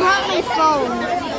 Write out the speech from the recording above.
Not my phone.